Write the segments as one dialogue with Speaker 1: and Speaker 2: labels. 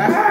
Speaker 1: Ah!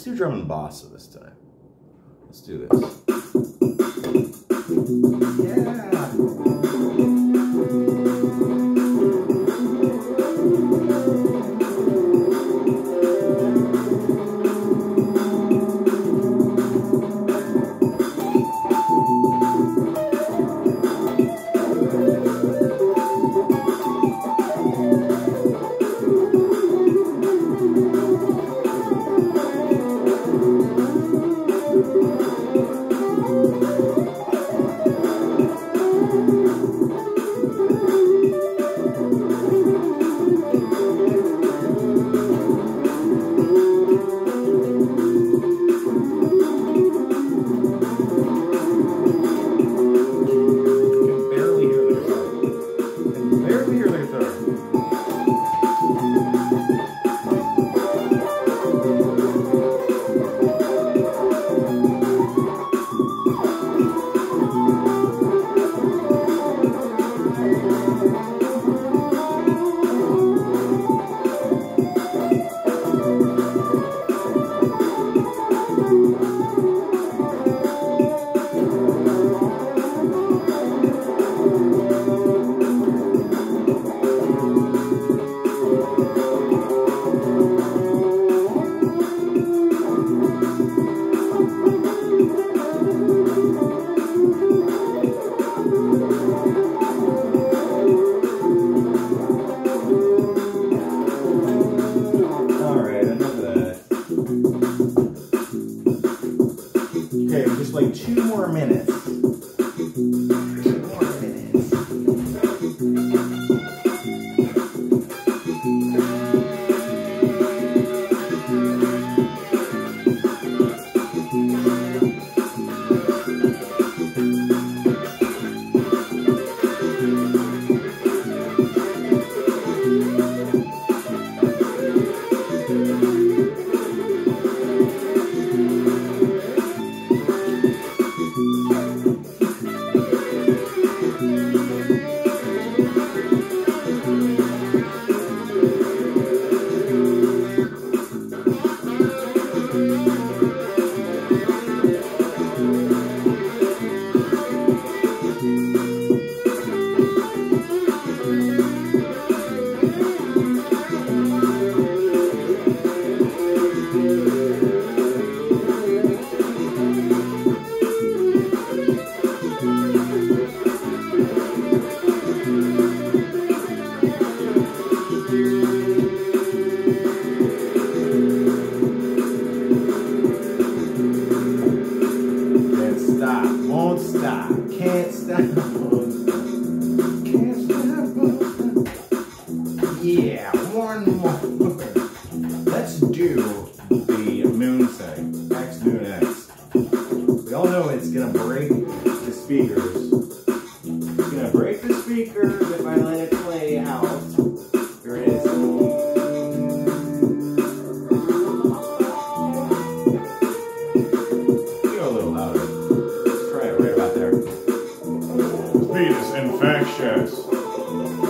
Speaker 1: let's do drum and bass this time. Let's do this. Mm-hmm. Yeah, one more. Let's do the moon thing. X Moon X. We all know it's gonna break the speakers. It's gonna break the speakers if I let it play out. Here it is. Go a little louder. Let's try it right about there.
Speaker 2: Is infectious.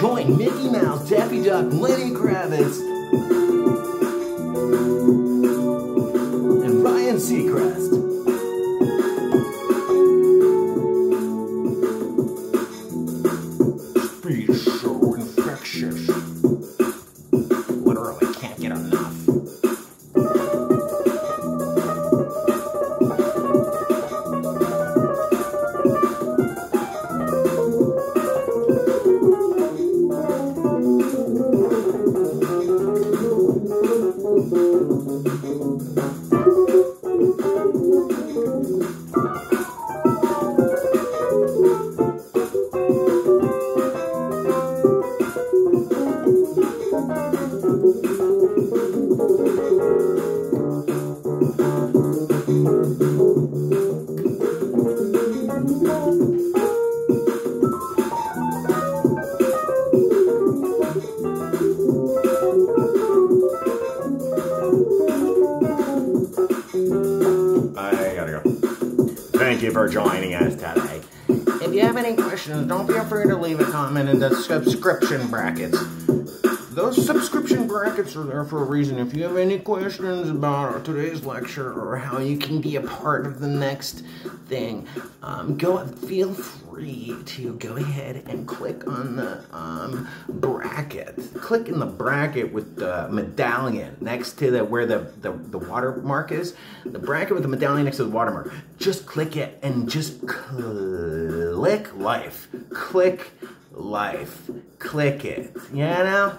Speaker 1: join Mickey Mouse, Daffy Duck, Lenny Kravitz, joining us today. If you have any questions, don't be afraid to leave a comment in the subscription brackets. Those subscription brackets are there for a reason. If you have any questions about today's lecture or how you can be a part of the next thing, um, go feel free to go ahead and click on the um, bracket. Click in the bracket with the medallion next to the where the, the, the watermark is. The bracket with the medallion next to the watermark. Just click it and just click life. Click life. Click it. You know?